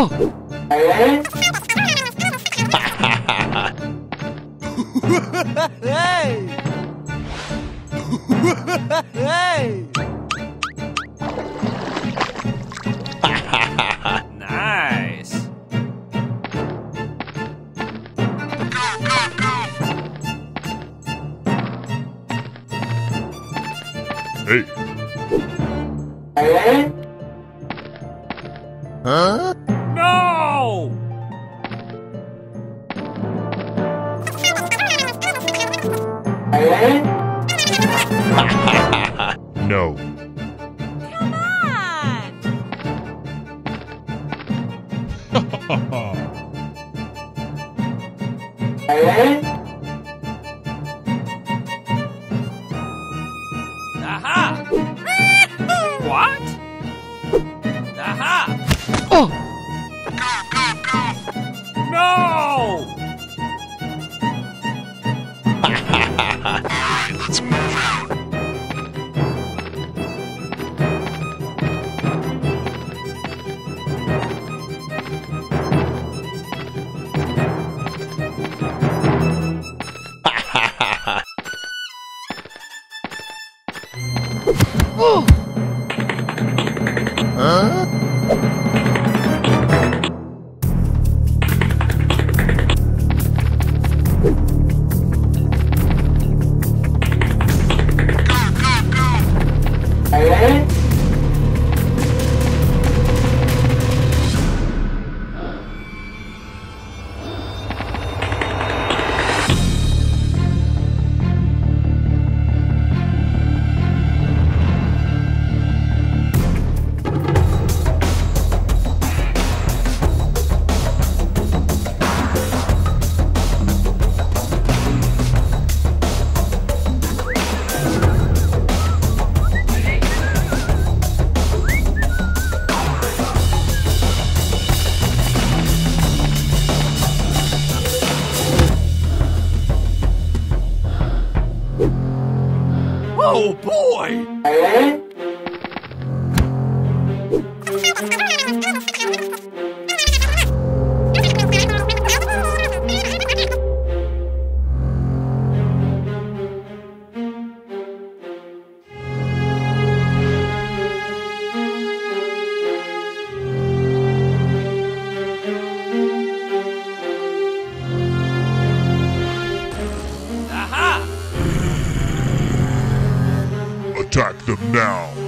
hey! hey! nice. Hey. Huh? No! No. Come on! Aha! what? Aha! No! ¿Eh? Oh boy! Eh? Attack them now.